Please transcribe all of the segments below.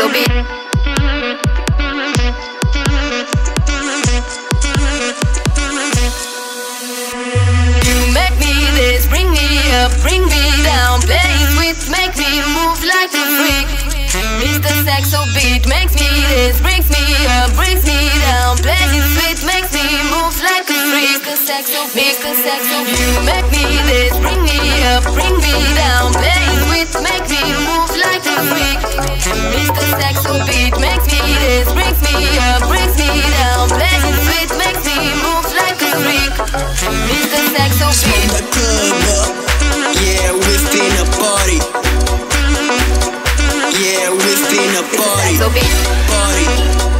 so beat. You make me big. bring me up, bring me down. Play with, make me move like a freak. Mr. Saxo beat makes me this, brings me up, brings me down. Play it sweet, makes me move like a freak. Mr. Saxo, Mr. Saxo, you make me this, bring me up, bring me down. Play party. Party, party, party,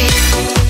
happy.